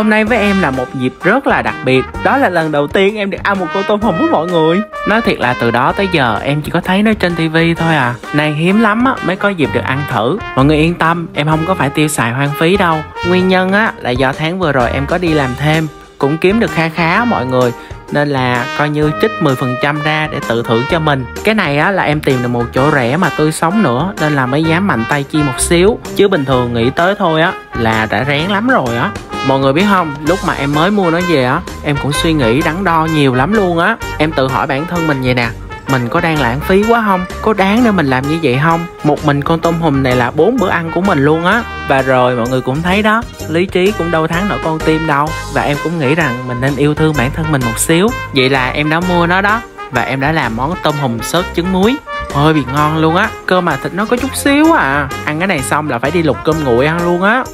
Hôm nay với em là một dịp rất là đặc biệt. Đó là lần đầu tiên em được ăn một cô tôm hùm với mọi người. Nói thiệt là từ đó tới giờ, em chỉ có thấy nó trên tivi thôi à. Này, hiếm lắm á, mới có dịp được ăn thử. Mọi người yên tâm, em không có phải tiêu xài hoang phí đâu. Nguyên nhân á, là do tháng vừa rồi em có đi làm thêm. Cũng kiếm được kha khá mọi người, nên là coi như trích 10% ra để tự thưởng cho mình. Cái này á, là em tìm được một chỗ rẻ mà tươi sống nữa, nên là mới dám mạnh tay chi một xíu. Chứ bình thường nghĩ tới thôi á, là đã rén lắm rồi á mọi người biết không? Lúc mà em mới mua nó về á, em cũng suy nghĩ đắn đo nhiều lắm luôn á. Em tự hỏi bản thân mình vậy nè, mình có đang lãng phí quá không? Có đáng để mình làm như vậy không? Một mình con tôm hùm này là bốn bữa ăn của mình luôn á. Và rồi mọi người cũng thấy đó, lý trí cũng đâu thắng nổi con tim đâu. Và em cũng nghĩ rằng mình nên yêu thương bản thân mình một xíu. Vậy là em đã mua nó đó, và em đã làm món tôm hùm sốt trứng muối. Hơi bị ngon luôn á. Cơ mà thịt nó có chút xíu à. Ăn cái này xong là phải đi lục cơm nguội ăn luôn á.